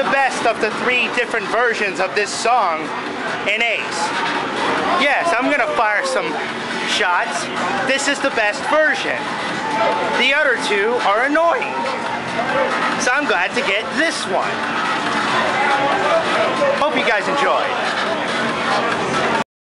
The best of the three different versions of this song in Ace. Yes, I'm gonna fire some shots. This is the best version. The other two are annoying. So I'm glad to get this one. Hope you guys enjoyed.